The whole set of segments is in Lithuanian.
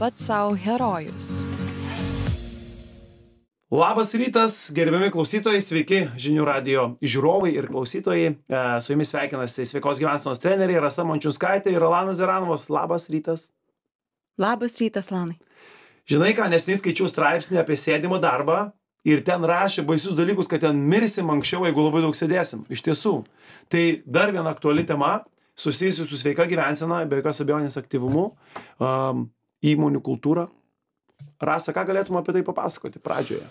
pats savo herojus. Labas rytas, gerbiami klausytojai, sveiki žinių radio žiūrovai ir klausytojai. E, su jumis sveikinasi sveikos gyvensenos treneriai Rasa Mančiuskaitė ir Alanas Zeranovas. Labas rytas. Labas rytas, Lanai. Žinai ką, nesnei skaičiau straipsnį apie sėdimą darbą ir ten rašė baisius dalykus, kad ten mirsim anksčiau, jeigu labai daug sėdėsim. Iš tiesų. Tai dar viena aktuali tema susijusi su sveika gyvensena, be jokios abejonės aktyvumu, um, įmonių kultūra. Rasa, ką galėtum apie tai papasakoti pradžioje?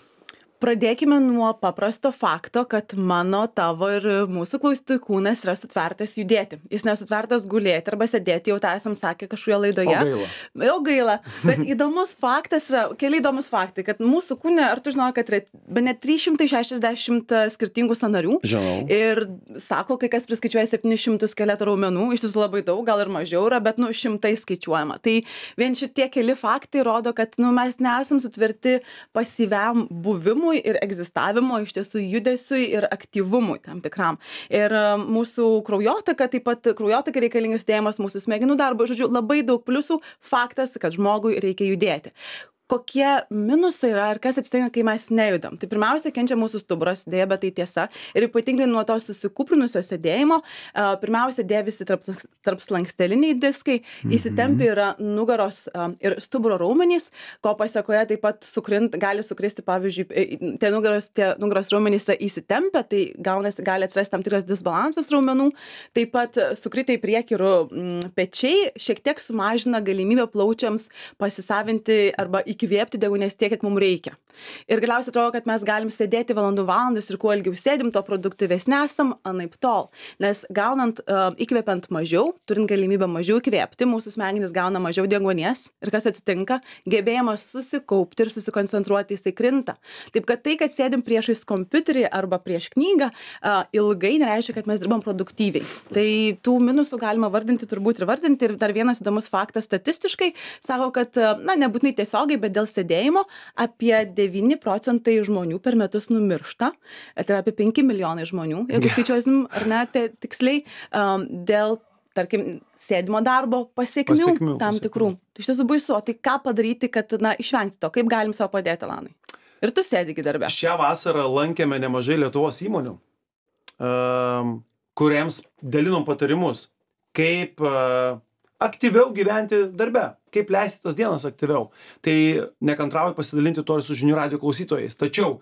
Pradėkime nuo paprasto fakto kad mano tavo ir mūsų klausytojų kūnas yra sutvertas judėti. Jis nesutvertas gulėti arba sėdėti jau tą esam sakę kažkurioje laidoje. Gaila. jau gaila. Bet įdomus faktas yra keli įdomūs faktai kad mūsų kūne ar tu žinojai kad yra bene trys šimtai šešiasdešimt skirtingų sąnarių? Žinau. ir sako kai kas priskaičiuoja septynis šimtus skeleto raumenų iš tiesų labai daug gal ir mažiau yra bet nu šimtai skaičiuojama. Tai vien šitie keli faktai rodo kad nu mes nesam sutverti pasyviam buvimui ir egzistavimo iš tiesų judesiui ir aktyvumui tam tikram. Ir e, mūsų kraujotaka taip pat kraujotakai reikalingas judėjimas mūsų smegenų darbui žodžiu labai daug pliusų faktas kad žmogui reikia judėti kokie minusai yra ir kas atsitinka kai mes nejudam. Tai pirmiausia kenčia mūsų stuburas deja bet tai tiesa. Ir ypatingai nuo to susikūprinusio sėdėjimo a, pirmiausia dėvisi tarp tarpslanksteliniai diskai įsitempę yra nugaros a, ir stuburo raumenys ko pasekoje taip pat sukrint gali sukristi pavyzdžiui e, tie nugaros tie nugaros raumenys yra įsitempę tai gaunasi gali atsirasti tam tikras disbalansas raumenų. Taip pat sukritę į priekį ir pečiai šiek tiek sumažina galimybę plaučiams pasisavinti arba įkvėpti deguonies tiek kiek mum reikia. Ir galiausiai atrodo kad mes galim sėdėti valandų valandas ir kuo ilgiau sėdim tuo produktyvesni esam anaiptol nes gaunant a, įkvepiant mažiau turint galimybę mažiau įkvėpti mūsų smegenys gauna mažiau deguonies. Ir kas atsitinka? Gebėjimas susikaupti ir susikoncentruoti jisai krinta. Taip kad tai kad sėdim priešais kompiuterį arba prieš knygą a, ilgai nereiškia kad mes dirbam produktyviai. Tai tų minusų galima vardinti turbūt ir vardinti. Ir dar vienas įdomus faktas statistiškai sako kad a, na nebūtinai tiesiogiai bet dėl sėdėjimo apie devyni procentai žmonių per metus numiršta. Tai yra apie penki milijonai žmonių jeigu skaičiuosim ar ne te tiksliai am, dėl tarkim sėdimo darbo pasekmių Pasekmių, tam pasekmių. tikrų. Tai iš tiesų baisu o tai ką padaryti kad na išvengti to? Kaip galim sau padėti elanai ir tu sėdi gi darbe. Šią vasarą lankėme nemažai Lietuvos įmonių, um, kuriems dalinom patarimus, kaip uh, aktyviau gyventi darbe, kaip leisti tas dienas aktyviau. Tai nekantrauju pasidalinti to ir su žinių radio klausytojais. Tačiau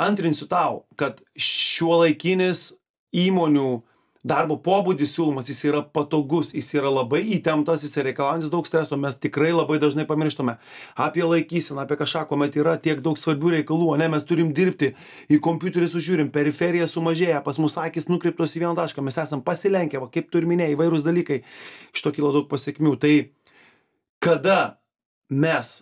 antrinsiu tau, kad šiuo laikinis įmonių darbo pobūdis siūlomas, jis yra patogus, jis yra labai įtemptas, jis reikalaujantis daug streso, mes tikrai labai dažnai pamirštame apie laikyseną, apie kažką, kuomet yra tiek daug svarbių reikalų, o ne mes turim dirbti, į kompiuterį sužiūrim, periferija sumažėja, pas mus akis nukreiptos į vieną tašką, mes esam pasilenkę, va, kaip tu ir minėjai, įvairūs dalykai, iš to kyla daug pasiekmių. Tai kada mes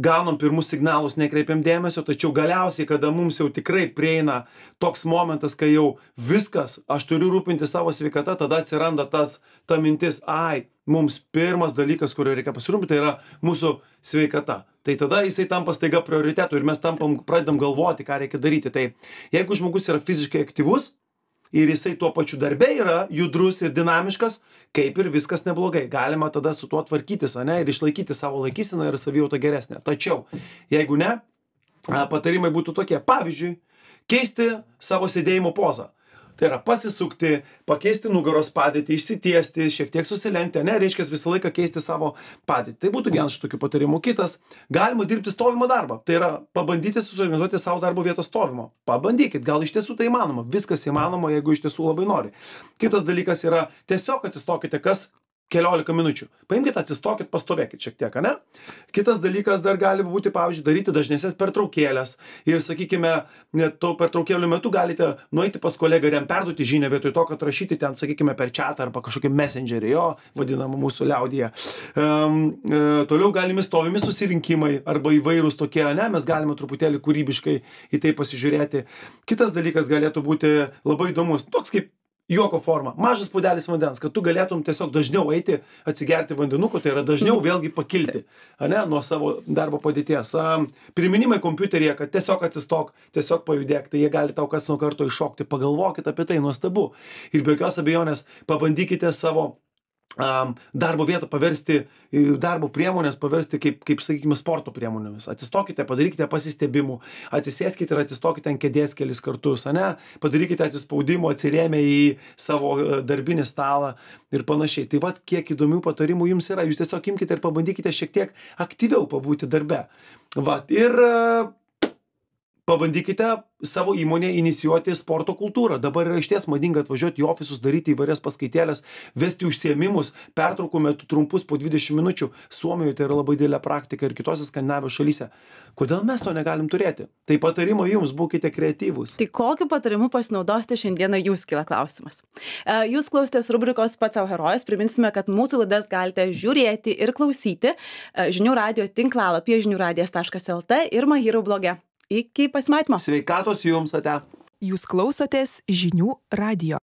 gaunam pirmus signalus, nekreipiam dėmesio, tačiau galiausiai, kada mums jau tikrai prieina toks momentas, kai jau viskas, aš turiu rūpinti savo sveikata, tada atsiranda tas, ta mintis, ai, mums pirmas dalykas, kurio reikia pasirūpinti, tai yra mūsų sveikata. Tai tada jisai tampa staiga prioritetu ir mes tampam, pradedam galvoti, ką reikia daryti. Tai jeigu žmogus yra fiziškai aktyvus, ir jisai tuo pačiu darbe yra judrus ir dinamiškas, kaip ir viskas neblogai. Galima tada su tuo tvarkytis, ane, ir išlaikyti savo laikyseną ir savijautą geresnę. Tačiau, jeigu ne, patarimai būtų tokie. Pavyzdžiui, keisti savo sėdėjimo pozą. Tai yra pasisukti, pakeisti nugaros padėtį, išsitiesti, šiek tiek susilenkti, ne, reiškia visą laiką keisti savo padėtį. Tai būtų vienas iš tokių patarimų. Kitas, galima dirbti stovimo darbą. Tai yra pabandyti susiorganizuoti savo darbo vietos stovimo. Pabandykit, gal iš tiesų tai įmanoma. Viskas įmanoma, jeigu iš tiesų labai nori. Kitas dalykas yra tiesiog atsistokite, kas keliolika minučių. Paimkite, atsistokit, pastovėkit šiek tiek, ne? Kitas dalykas dar gali būti, pavyzdžiui, daryti dažnesnės pertraukėlės. Ir, sakykime, to pertraukėlių metu galite nueiti pas kolegą ir jam perduoti žinią vietoj to, kad rašyti ten, sakykime, per chatą arba kažkokį messengerį, jo, vadinamą mūsų liaudyje. Um, e, toliau galimi stovimi susirinkimai arba įvairūs tokie, ne, mes galime truputėlį kūrybiškai į tai pasižiūrėti. Kitas dalykas galėtų būti labai įdomus, toks kaip juoko forma. Mažas puodelis vandens kad tu galėtum tiesiog dažniau eiti atsigerti vandenuko tai yra dažniau vėlgi pakilti ane nuo savo darbo padėties. A priminimai kompiuteryje kad tiesiog atsistok tiesiog pajudėk tai jie gali tau karts nuo karto iššokti. Pagalvokit apie tai nuostabu. Ir be jokios abejonės pabandykite savo um, darbo vietą paversti, darbo priemonės paversti kaip, kaip sakykime, sporto priemonėmis. Atsistokite, padarykite pasistebimų, atsisėskite ir atsistokite ant kėdės kelis kartus, ne? Padarykite atsispaudimų, atsirėmę į savo e, darbinį stalą ir panašiai. Tai vad, kiek įdomių patarimų jums yra. Jūs tiesiog imkite ir pabandykite šiek tiek aktyviau pabūti darbe. Vat, ir pabandykite savo įmonėje inicijuoti sporto kultūrą. Dabar yra išties madinga atvažiuoti į ofisus, daryti įvairias paskaitėlės, vesti užsiemimus, pertraukų metu trumpus po 20 minučių. Suomijoje tai yra labai didelė praktika ir kitose Skandinavijos šalyse. Kodėl mes to negalim turėti? Tai patarimo jums, būkite kreatyvūs. Tai kokiu patarimu pasinaudosite šiandieną jūs kila klausimas. E, jūs klausėtės rubrikos pats savo herojus. Priminsime, kad mūsų laidas galite žiūrėti ir klausyti e, žinių radio tinklalapyje žiniųradijas.lt ir Mahyrų bloge. Iki pasimatymo. Sveikatos jums, ate. Jūs klausotės žinių radio.